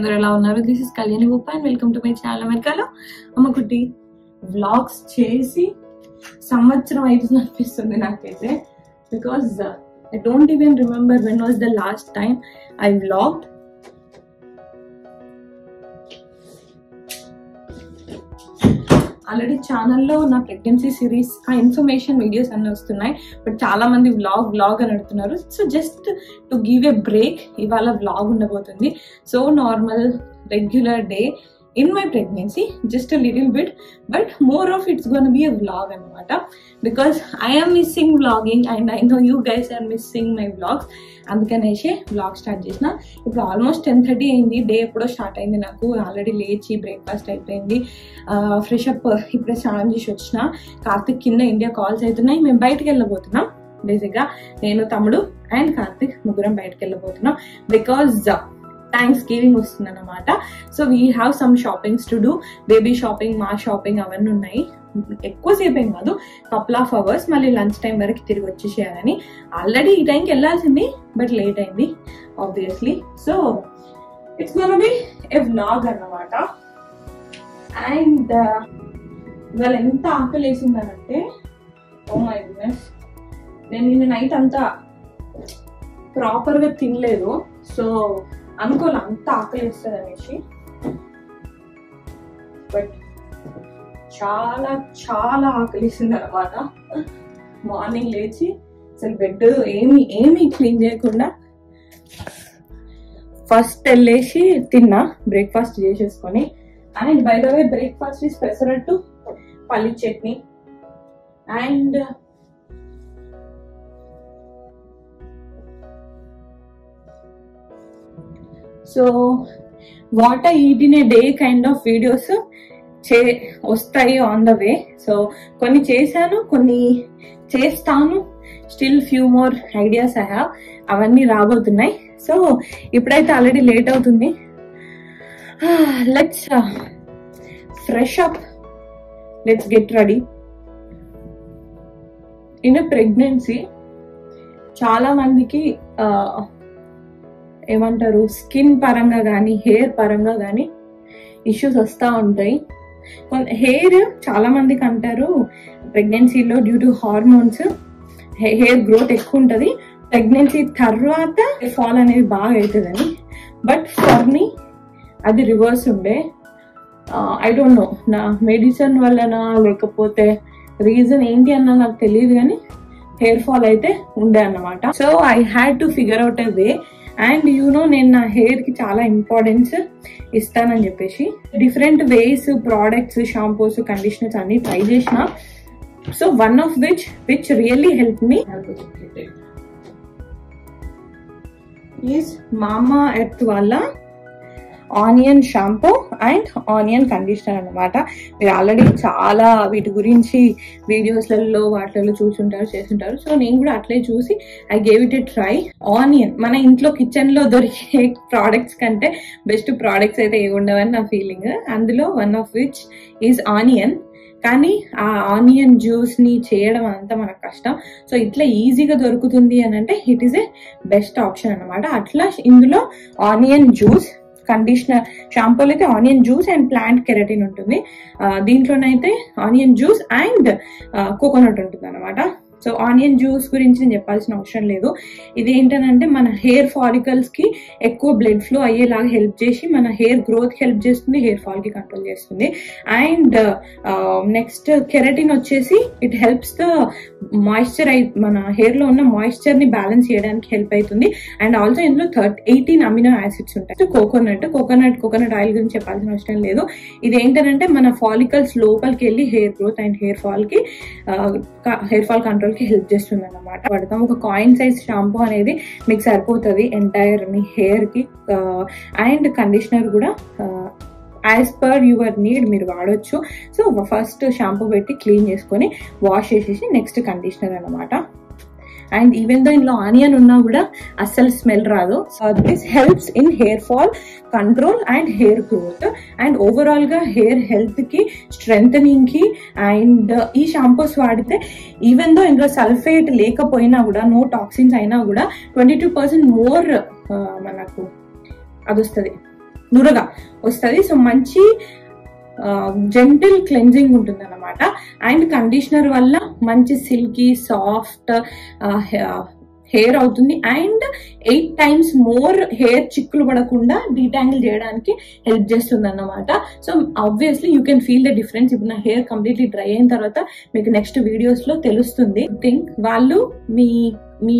అందరూ ఎలా ఉన్నారు? This is Kalyani Gopa and welcome to my channel అమెరికాలో అమ్మకుట్టి వ్లాగ్స్ చేసి సంవత్సరం అవుతుంది అనిపిస్తుంది నాకైతే. Because I don't even remember when was the last time I vlogged already ఛానల్లో నా ప్రెగ్నెన్సీ సిరీస్ ఆ ఇన్ఫర్మేషన్ వీడియోస్ అన్నీ వస్తున్నాయి. బట్ చాలా మంది వ్లాగ్ వ్లాగ్ అని అడుగుతున్నారు. So just to give a break ఇవాళ వ్లాగ్ ఉండబోతుంది. So normal regular day in my pregnancy just a little bit but more of its gonna be a vlog అనమాట because I'm missing vlogging and I know you guys are missing my vlogs అందుకనేసి vlog start చేసిన. ఇప్పుడు almost ten thirty అయింది. Day ఎప్పుడో start అయింది నాకు. Already లేచి breakfast అయిపోయింది. ఫ్రెష్ అప్ ఇప్పుడే స్నానం చేసి వచ్చిన. కార్తిక్ కింద ఇండియా కాల్స్ అవుతున్నాయి మేము బయటకు వెళ్ళబోతున్నాం. బేసిక్గా నేను తమ్ముడు అండ్ కార్తిక్ ముగ్గురం బయటకు వెళ్ళబోతున్నాం. బికాజ్ థ్యాంక్స్ గివింగ్ వస్తుంది అనమాట so we have some shoppings to do baby shopping మా షాపింగ్ అవన్నీ ఉన్నాయి. ఎక్కువసేపు ఏం కాదు. కపుల్ ఆఫ్ అవర్స్ మళ్ళీ లంచ్ టైం వరకు తిరిగి వచ్చేసేయాలని. ఆల్రెడీ ఈ టైంకి వెళ్ళాల్సింది బట్ లేట్ అయింది obviously so it's gonna be a vlog అన్నమాట. అండ్ uh, ఇవాళ ఎంత ఆకలి వేసిందనంటే ఓ మై గుడ్నెస్ నేను నిన్న నైట్ అంతా ప్రాపర్గా తినలేదు. సో అనుకోలే అంత ఆకలి వేస్తుంది అనేసి. బట్ చాలా చాలా ఆకలిసింది అనమాట. మార్నింగ్ లేచి అసలు బెడ్ ఏమి ఏమి క్లీన్ చేయకుండా ఫస్ట్ వెళ్ళేసి తిన్నా బ్రేక్ఫాస్ట్ చేసేసుకొని. And by the way breakfast is pesarattu palli chutney. And so what I eat in a day kind of videos చే వస్తాయి ఆన్ ద వే సో కొన్ని చేశాను కొన్ని చేస్తాను. Still few more ideas I have అవన్నీ రాబోతున్నాయి. So ఇప్పుడైతే already late అవుతుంది. Let's fresh up let's get ready in pregnancy చాలా మందికి ఏమంటారు? స్కిన్ పరంగా కానీ హెయిర్ పరంగా కానీ ఇష్యూస్ వస్తూ ఉంటాయి. హెయిర్ చాలా మందికి అంటారు ప్రెగ్నెన్సీలో due to hormones hair growth ఎక్కువ ఉంటుంది. ప్రెగ్నెన్సీ తర్వాత ఫాల్ అనేది బాగా అవుతుందని బట్ ఫర్ మీ అది రివర్స్ ఉండే. I don't know. నా మెడిసిన్ వల్లనా లేకపోతే రీజన్ ఏంటి అన్న నాకు తెలియదు కానీ హెయిర్ ఫాల్ అయితే ఉండే అన్నమాట. So I had to figure out a way and you know నేను నా హెయిర్కి చాలా ఇంపార్టెన్స్ ఇస్తానని చెప్పేసి different ways products shampoos conditioners అన్ని ట్రై చేసిన. So one of which which really help me is Mamaearth వాళ్ళ onion shampoo and onion conditioner అనమాట మీరు ఆల్రెడీ చాలా వీటి గురించి వీడియోస్లలో వాటిలలో చూసుంటారు చేస్తుంటారు. సో నేను కూడా అట్లే చూసి I gave it a try onion మన ఇంట్లో కిచెన్లో దొరికే ప్రోడక్ట్స్ కంటే బెస్ట్ ప్రోడక్ట్స్ అయితే ఏ ఉండవని నా ఫీలింగ్ అందులో one of which is onion కానీ ఆ ఆనియన్ జ్యూస్ని చేయడం అంతా మనకు కష్టం. సో ఇట్లా ఈజీగా దొరుకుతుంది అని అంటే it is a best option అనమాట అట్లా ఇందులో ఆనియన్ జ్యూస్ కండిషనర్ షాంపూలో అయితే onion juice and plant keratin ఉంటుంది. దీంట్లోనైతే ఆనియన్ జ్యూస్ అండ్ కోకోనట్ ఉంటుంది అనమాట సో ఆనియన్ జ్యూస్ గురించి నేను చెప్పాల్సిన అవసరం లేదు. ఇది ఏంటంటే మన హెయిర్ ఫాలికల్స్కి ఎక్కువ బ్లడ్ ఫ్లో అయ్యేలాగా హెల్ప్ చేసి మన హెయిర్ గ్రోత్ హెల్ప్ చేస్తుంది హెయిర్ ఫాల్కి కంట్రోల్ చేస్తుంది. అండ్ నెక్స్ట్ కెరటిన్ వచ్చేసి ఇట్ హెల్ప్స్ ద మాయిశ్చర్ మన హెయిర్లో ఉన్న మాయిశ్చర్ని బ్యాలెన్స్ చేయడానికి హెల్ప్ అవుతుంది. అండ్ ఆల్సో ఇందులో థర్ట్ ఎయిటీన్ అమినో యాసిడ్స్ ఉంటాయి. కోకోనట్ కోకోనట్ కోకోనట్ ఆయిల్ గురించి చెప్పాల్సిన అవసరం లేదు. ఇది ఏంటంటే మన ఫాలికల్స్ లోపలికి వెళ్ళి హెయిర్ గ్రోత్ అండ్ హెయిర్ ఫాల్కి హెయిర్ ఫాల్ కంట్రోల్ కి హెల్ప్ చేస్తుంది అనమాట పడతాం ఒక కాయిన్ సైజ్ షాంపూ అనేది మీకు సరిపోతుంది ఎంటైర్ మీ హెయిర్కి. అండ్ కండిషనర్ కూడా యాజ్ పర్ యువర్ నీడ్ మీరు వాడొచ్చు. సో ఫస్ట్ షాంపూ పెట్టి క్లీన్ చేసుకొని వాష్ చేసేసి నెక్స్ట్ కండిషనర్ అనమాట అండ్ ఈవెన్ దో ఇందులో ఆనియన్ ఉన్నా కూడా అస్సలు స్మెల్ రాదు. So this helps in hair fall control and hair growth and ఓవరాల్గా హెయిర్ హెల్త్కి స్ట్రెంగ్కి అండ్ uh, ఈ షాంపూస్ వాడితే ఈవెన్ దో ఇందులో సల్ఫేట్ లేకపోయినా కూడా నో టాక్సిన్స్ అయినా కూడా ట్వంటీ టూ పర్సెంట్ మోర్ మనకు అది వస్తుంది నురగా వస్తుంది. సో మంచి జెంటిల్ క్లెన్జింగ్ ఉంటుంది అనమాట అండ్ కండిషనర్ వల్ల మంచి సిల్కీ సాఫ్ట్ హెయిర్ అవుతుంది. And eight times more hair చిక్కులు పడకుండా డీటాంగిల్ చేయడానికి హెల్ప్ చేస్తుంది అన్నమాట so obviously you can feel the difference ఇప్పుడు నా హెయిర్ కంప్లీట్లీ డ్రై అయిన తర్వాత మీకు నెక్స్ట్ వీడియోస్లో తెలుస్తుంది. థింక్ వాళ్ళు మీ మీ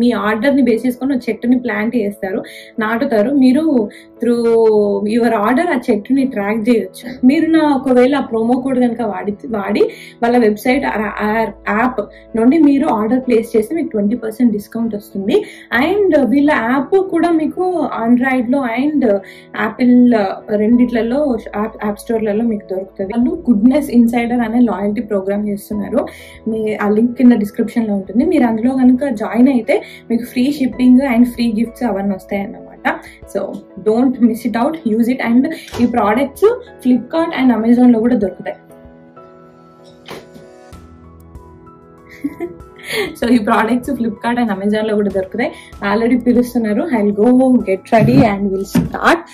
మీ ఆర్డర్ని బేస్ చేసుకొని చెట్టుని ప్లాంట్ చేస్తారు నాటుతారు. మీరు త్రూ యువర్ ఆర్డర్ ఆ చెట్టుని ట్రాక్ చేయొచ్చు. మీరు నా ఒకవేళ ఆ ప్రోమో కోడ్ కనుక వాడి వాడి వాళ్ళ వెబ్సైట్ యాప్ నుండి మీరు ఆర్డర్ ప్లేస్ చేస్తే మీకు ట్వంటీ పర్సెంట్ డిస్కౌంట్ వస్తుంది. అండ్ వీళ్ళ యాప్ కూడా మీకు ఆండ్రాయిడ్లో అండ్ యాపిల్ రెండిట్లలో యాప్ యాప్ స్టోర్లలో మీకు దొరుకుతుంది. వాళ్ళు గుడ్నెస్ ఇన్సైడర్ అనే లాయల్టీ ప్రోగ్రామ్ చేస్తున్నారు. మీ ఆ లింక్ కింద డిస్క్రిప్షన్లో ఉంటుంది. మీరు అందులో కనుక జాయిన్ అయితే మీకు free shipping and free gifts అవన్నీ వస్తాయి అన్నమాట. So don't miss it out use it and ఈ ప్రోడక్ట్స్ ఫ్లిప్కార్ట్ అండ్ అమెజాన్లో కూడా దొరుకుతాయి. సో ఈ ప్రోడక్ట్స్ ఫ్లిప్కార్ట్ అండ్ అమెజాన్లో కూడా దొరుకుతాయి. ఆల్రెడీ పిలుస్తున్నారు. I go get ready and will start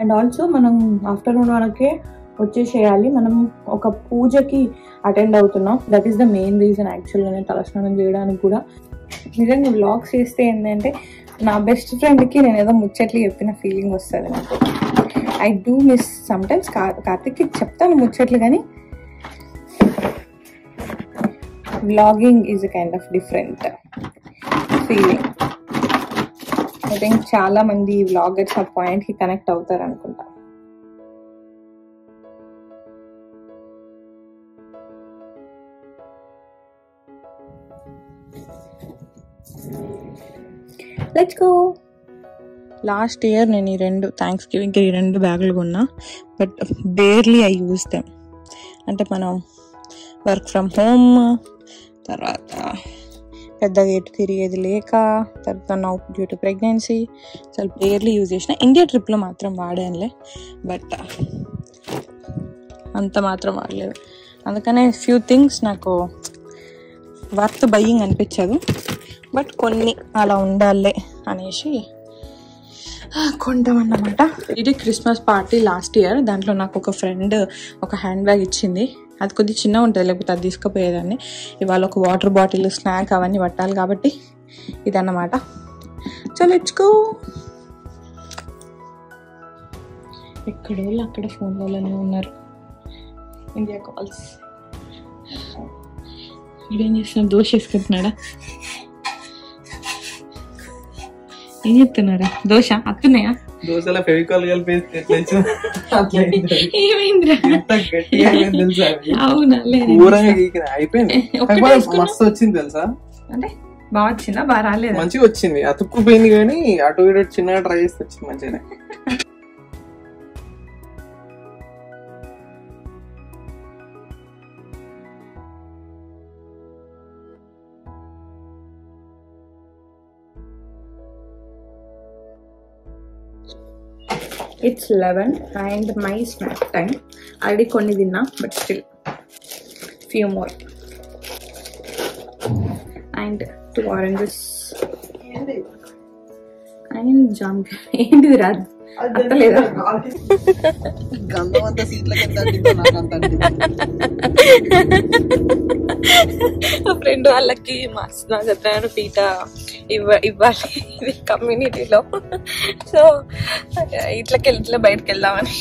and also మనం ఆఫ్టర్నూన్ వరకే వచ్చేసేయాలి. మనం ఒక పూజకి అటెండ్ అవుతున్నాం. That is the main reason యాక్చువల్గా నేను తలస్నానం చేయడానికి కూడా. నిజంగా వ్లాగ్స్ చేస్తే ఏంటంటే నా బెస్ట్ ఫ్రెండ్కి నేను ఏదో ముచ్చట్లు చెప్పిన ఫీలింగ్ వస్తుంది నాకు. ఐ డూ మిస్ సమ్టైమ్స్ కార్తిక్కి చెప్తాను ముచ్చట్లు కానీ vlogging is kind of different feeling I think చాలా మంది వ్లాగర్స్ ఆ పాయింట్కి కనెక్ట్ అవుతారు అనుకుంటా లెట్స్ గో లాస్ట్ ఇయర్ నేను ఈ రెండు థ్యాంక్స్ గివింగ్కి ఈ రెండు బ్యాగులు కొన్నా but barely I use them అంటే మనం వర్క్ ఫ్రమ్ హోమ్ తర్వాత పెద్దగా ఎటు తిరిగేది లేక తర్వాత నౌ డ్యూ టు ప్రెగ్నెన్సీ చాలా బేర్లీ యూజ్ చేసిన. ఇండియా ట్రిప్లో మాత్రం వాడానులే బట్ uh, అంత మాత్రం వాడలేదు. అందుకనే ఫ్యూ థింగ్స్ నాకు వర్త్ బయ్యింగ్ అనిపించదు. బట్ కొన్ని అలా ఉండాలే అనేసి కొంటామన్నమాట. ఇది క్రిస్మస్ పార్టీ లాస్ట్ ఇయర్. దాంట్లో నాకు ఒక ఫ్రెండ్ ఒక హ్యాండ్ బ్యాగ్ ఇచ్చింది. అది కొద్దిగా చిన్నగా ఉంటుంది లేకపోతే అది తీసుకుపోయేదాన్ని. ఇవాళ ఒక వాటర్ బాటిల్ స్నాక్ అవన్నీ పట్టాలి కాబట్టి ఇదన్నమాట. సో లెట్స్ గో ఎక్కడ వాళ్ళు అక్కడ ఫోన్లలోనే ఉన్నారు. ఇండియా కాల్స్ వీడేం చేస్తున్నా దోశ వేసుకుంటున్నాడా? ఏం చెప్తున్నారా? దోశ? అత్తున్నాయా? దోశల ఫెవికాల్ కలిపి ఎట్లా ఇచ్చినా అట్లా అయింది. ఏమైందిరా? ఎంత గట్టిగా అయింది తెలుసా? అది? అవునా? మస్తు వచ్చింది తెలుసా? అంటే బాగా వచ్చిందా? బాగా రాలేదా? మంచిగా వచ్చింది. అతుక్కుపోయింది కానీ అటు ఇటు చిన్నగా ట్రై చేస్తే వచ్చింది మంచిగానే. it's eleven and my snack time already కొన్ని తిన్నా but still few more and two oranges and jam ఏంటిది రాదు గంధం అంతా సీట్లకి ఫ్రెండ్ వాళ్ళకి మా నా చెప్పిన పీట ఇవ్వ ఇవ్వాలి ఇది కమ్యూనిటీలో. సో ఇట్లకి ఇట్లా బయటకు వెళ్దామని.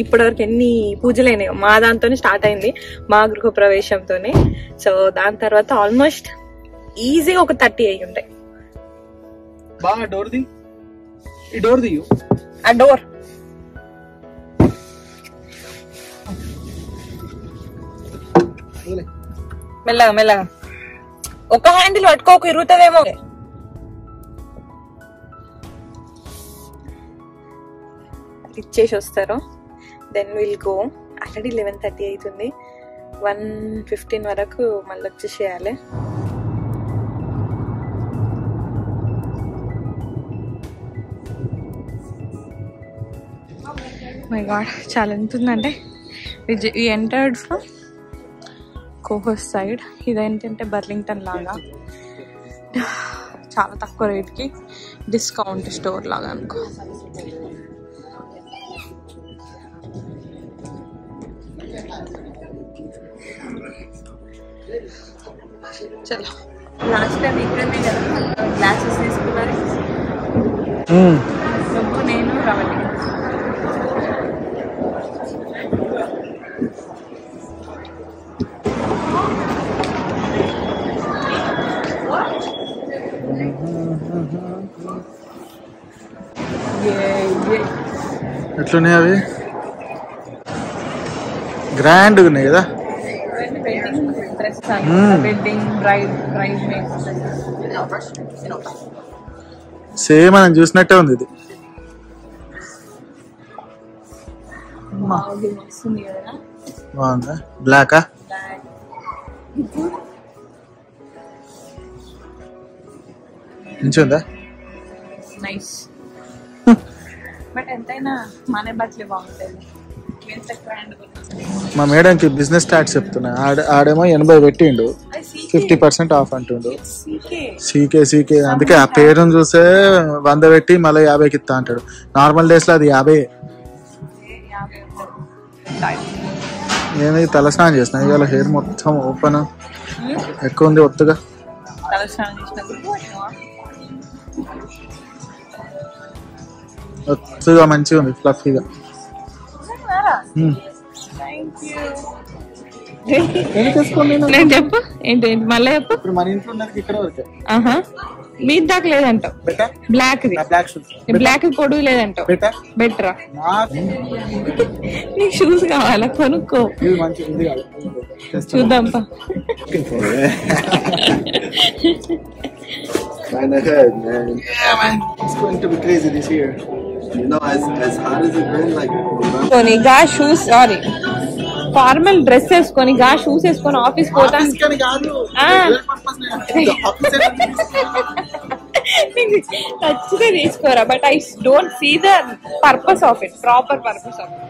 ఇప్పటివరకు ఎన్ని పూజలైనాయో మా దాంతోనే స్టార్ట్ అయింది మా గృహ ప్రవేశంతోనే సో దాని తర్వాత ఆల్మోస్ట్ ఈజీ ఒక థర్టీ అయి ఉంటాయి. బాగా డోర్ ది. ఈ డోర్ దియు ఆ డోర్. మెల్లగా మెల్లగా. ఒక హ్యాండిల్ పట్టుకోకు ఇరుగుతుందేమో. ఇచ్చేసి వస్తారు then will go already eleven thirty అవుతుంది వన్ ఫిఫ్టీన్ వరకు మళ్ళీ వచ్చేసేయాలి మై గాడ్ చాలా ఎంత ఉందంటే we entered from Kohl's side ఇదేంటంటే బర్లింగ్టన్ లాగా. చాలా తక్కువ రేట్కి డిస్కౌంట్ స్టోర్ లాగా అనుకో. చలో. లాస్ట్ టైం ఇక్కడనే కదా గ్లాసెస్ తీసుకున్నారు. Hmm. ఎట్లున్నాయి అవి. గ్రాండ్ ఉన్నాయి కదా? Dress Hmm. సేమ్ మనం చూసినట్టే ఉంది ఇది. బాగుంది? బ్లాకా ఉందా నైస్ బట్ ఎంతైనా మన బట్టలే బాగుంటాయి మా మేడంకి బిజినెస్ స్టార్ట్ చెప్తున్నా. ఆడ ఆడేమో ఎనభై పెట్టిండు. ఫిఫ్టీ పర్సెంట్ ఆఫ్ అంటుండు. సీకే. సీకే. అందుకే ఆ పేరును చూసే వంద పెట్టి మళ్ళీ యాభైకి ఇస్తా అంటాడు. నార్మల్ డేస్లో అది యాభై. నేను ఈ తలస్నానం చేసిన ఇవాళ హెయిర్ మొత్తం ఓపెన్. ఎక్కువ ఉంది ఒత్తుగా. తలస్నానం చేసినందుకు ఒత్తుగా మంచిగా ఉంది ఫ్లఫీగా నేను చెప్పు ఏంటి ఏంటి మళ్ళీ చెప్పు. ఇప్పుడు మన ఇంట్లో ఉన్నది ఇక్కడ వరకే ఆహా మీ దాకా లేదంటావు beta black the black shoes black పొడుగు లేదంటావు బెటా బెటరా? నాకు నీకు షూస్ కావాలా? కొనుక్కో. ఇది మంచిగా ఉంది కాదు. చూద్దాం పా Plan ahead, man. Yeah, man. It's going to be crazy this year. You know, as as hot as it's been, like November, కొని గా షూస్ సారీ ఫార్మల్ డ్రెస్ వేసుకొని గా షూస్ వేసుకొని ఆఫీస్ పోతాను Office కని కాదు. ఆ. Real purpose నే. The office ఏ నచ్చితే తీసుకోరా but I don't see the purpose of it proper purpose of it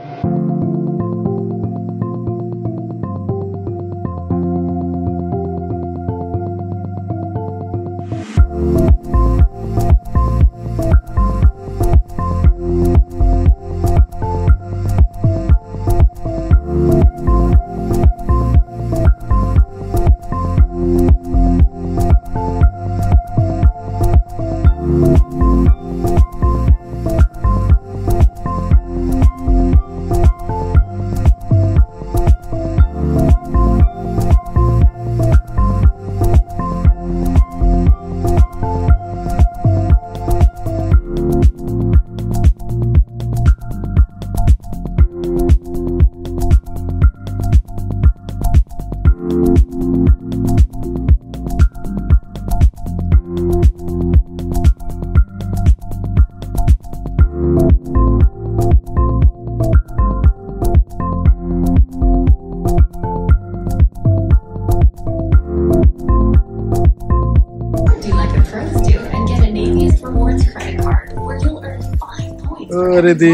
అవుతున్నట్టు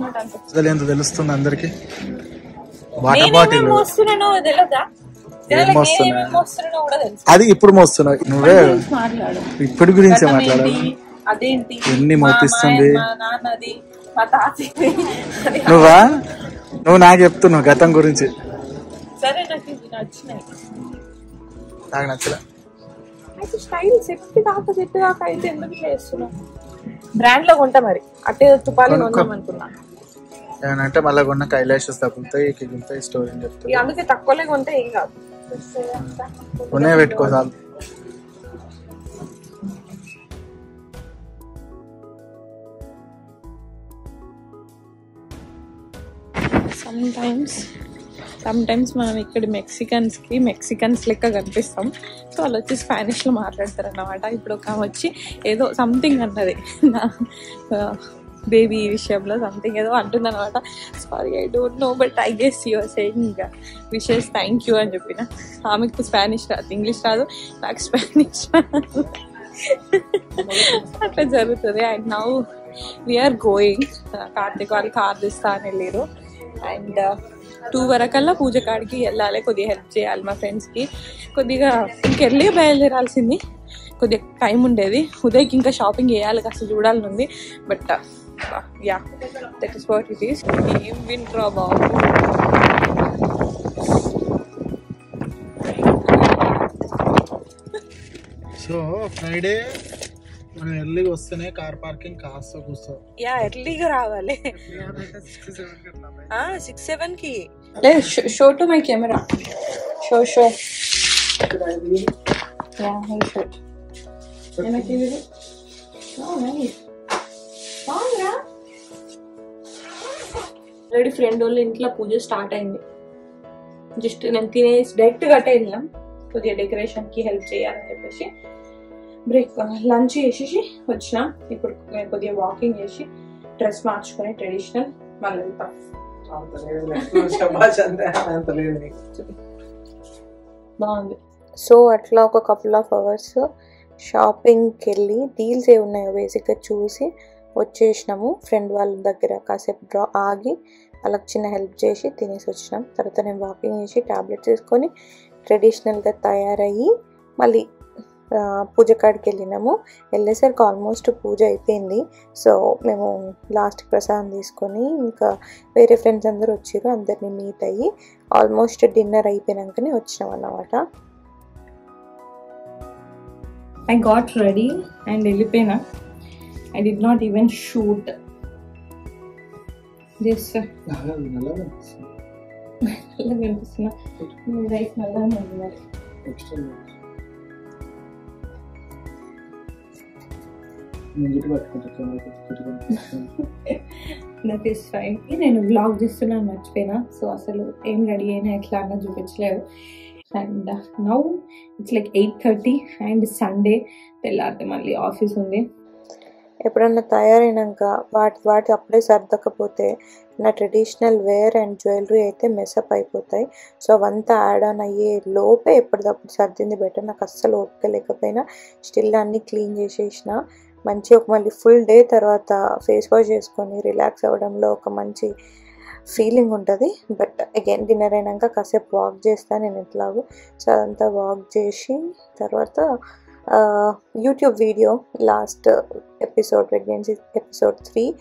అనిపిస్తుంది అసలు ఎంత తెలుస్తుంది అందరికి. Water bottle? ఏం మోస్తున్నా? అది ఇప్పుడు మోస్తున్నావు నువ్వే? ఇప్పటి గురించే మాట్లాడాలి? అదేంటి? ఎన్ని మోపిస్తుంది? నువ్వా? నువ్వు నాకు చెప్తున్నావు గతం గురించి. సరే నాకు నచ్చినాయి. నాకు నచ్చలే. అయితే స్టైల్ సెట్ కాక సెట్ కాక అయితే ఎందుకు చేస్తున్నావు? బ్రాండ్లో కొంటా మరి. అట్టే తుపాలి. కొందాం అనుకున్నా. ఏమంటే మళ్ళీ కొన్న కైలాషెస్ తగ్గుతాయి కిగుతాయి స్టోరీ చెప్తాయి అందుకే తక్కువలే కొంటే ఏం కాదు. కొనే పెట్టుకో చాలు. సమ్ టైమ్స్ సమ్ టైమ్స్ మనం ఇక్కడ మెక్సికన్స్కి మెక్సికన్స్ లెక్క కనిపిస్తాం. సో వాళ్ళు వచ్చి స్పానిష్లో మాట్లాడతారు అన్నమాట ఇప్పుడు ఒక ఆమె వచ్చి ఏదో సంథింగ్ అన్నది. నా బేబీ విషయంలో సంథింగ్ ఏదో అంటుంది అనమాట sorry I don't know but I guess your saying wishes thank you అని చెప్పిన. ఆమెకు స్పానిష్ రాదు ఇంగ్లీష్ రాదు నాకు స్పానిష్ రాదు. అట్లా జరుగుతుంది. And now we're going Karthik వాళ్ళు కార్ తీస్తా అని వెళ్ళారు అండ్ టూ వరకల్లా పూజ కాడికి వెళ్ళాలి కొద్దిగా హెల్ప్ చేయాలి మా ఫ్రెండ్స్కి కొద్దిగా ఇంకెళ్ళి బయలుదేరాల్సింది. కొద్దిగా టైం ఉండేది. ఉదయ్కి ఇంకా షాపింగ్ చేయాలి కాస్త చూడాలని ఉంది. But yeah that is what it is ఏం వింట్రా బాబు? సో ఫ్రైడే మనం ఎర్లీగా వస్తేనే కార్ పార్కింగ్ కాస్త కూర్చో. యా ఎర్లీగా రావాలి. సిక్స్ సెవెన్కి. లేదు show to my camera. Show show. Yeah hi shoot already friend వాళ్ళ ఇంట్లో పూజ స్టార్ట్ అయింది. జస్ట్ నేను తినేసి డైరెక్ట్ గట్ట వెళ్ళాం కొద్దిగా డెకరేషన్కి హెల్ప్ చేయాలని చెప్పేసి. బ్రేక్ లంచ్ చేసేసి వచ్చిన. ఇప్పుడు నేను కొద్దిగా వాకింగ్ చేసి డ్రెస్ మార్చుకొని ట్రెడిషనల్ మళ్ళీ వెళ్తాం బాగుంది. సో అట్లా ఒక కపుల్ ఆఫ్ అవర్స్ షాపింగ్కి వెళ్ళి డీల్స్ ఏ ఉన్నాయో బేసిక్గా చూసి వచ్చేసినాము. ఫ్రెండ్ వాళ్ళ దగ్గర కాసేపు డ్రా ఆగి వాళ్ళకి చిన్న హెల్ప్ చేసి తినేసి వచ్చినాం. తర్వాత నేను వాకింగ్ చేసి ట్యాబ్లెట్స్ వేసుకొని ట్రెడిషనల్గా తయారయ్యి మళ్ళీ పూజ కాడికి వెళ్ళినాము. వెళ్ళేసరికి ఆల్మోస్ట్ పూజ అయిపోయింది. సో మేము లాస్ట్ ప్రసాదం తీసుకొని ఇంకా వేరే ఫ్రెండ్స్ అందరూ వచ్చారు. అందరినీ మీట్ అయ్యి ఆల్మోస్ట్ డిన్నర్ అయిపోయినాకనే వచ్చినాం అన్నమాట ఐ గాట్ రెడీ అండ్ వెళ్ళిపోయినా I did not even shoot just కనిపిస్తున్నా రైట్ నల్లనే దట్ ఈస్ ఫైన్ నేను బ్లాగ్ చేస్తున్నాను మర్చిపోయినా. సో అసలు ఏం రెడీ అయినా ఎట్లా అన్న చూపించలేదు. And now it's like eight thirty and Sunday తెల్లారితే మళ్ళీ ఆఫీస్ ఉంది. ఎప్పుడన్నా తయారైనాక వాటి వాటి అప్పుడే సర్దకపోతే నా ట్రెడిషనల్ వేర్ అండ్ జ్యువెలరీ అయితే మెసప్ అయిపోతాయి. సో అవంతా యాడ్ ఆన్ అయ్యే లోపే ఎప్పటికప్పుడు సర్దింది బెటర్ నాకు అస్సలు ఓపిక లేకపోయినా స్టిల్ అన్నీ క్లీన్ చేసేసిన. మంచి ఒక మళ్ళీ ఫుల్ డే తర్వాత ఫేస్ వాష్ చేసుకొని రిలాక్స్ అవ్వడంలో ఒక మంచి ఫీలింగ్ ఉంటుంది. బట్ అగైన్ డిన్నర్ అయినాక కాసేపు వాక్ చేస్తాను నేను ఎట్లాగో. సో అదంతా వాక్ చేసి తర్వాత YouTube video last episode pregnancy episode three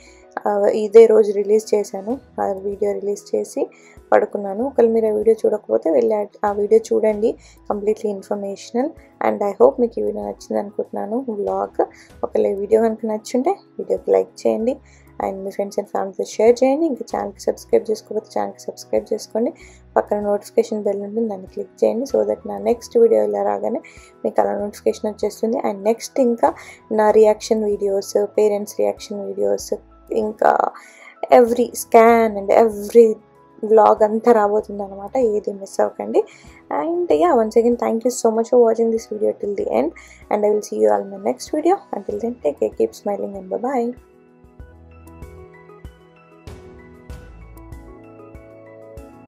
ఇదే రోజు రిలీజ్ చేశాను. ఆ వీడియో రిలీజ్ చేసి పడుకున్నాను. ఒకవేళ మీరు ఆ వీడియో చూడకపోతే వెళ్ళి ఆ- వీడియో చూడండి. Completely informational and I hope మీకు ఈ వీడియో నచ్చింది అనుకుంటున్నాను. వ్లాగ్ ఒకవేళ ఈ వీడియో కనుక నచ్చుంటే వీడియోకి లైక్ చేయండి. అండ్ మీ ఫ్రెండ్స్ అండ్ ఫ్యామిలీతో షేర్ చేయండి. ఇంకా ఛానల్కి సబ్స్క్రైబ్ చేసుకోకపోతే ఛానల్కి సబ్స్క్రైబ్ చేసుకోండి. పక్కన నోటిఫికేషన్ బెల్ ఉంటుంది. దాన్ని క్లిక్ చేయండి. సో దట్ నా నెక్స్ట్ వీడియో ఇలా రాగానే మీకు అలా నోటిఫికేషన్ వచ్చేస్తుంది. అండ్ నెక్స్ట్ ఇంకా నా reaction videos parents reaction videos ఇంకా every scan and every vlog అంతా రాబోతుంది అనమాట ఏది మిస్ అవ్వకండి. And yeah once again thank you so much for watching this video till the end and I will see you all my next video until then take care keep smiling and bye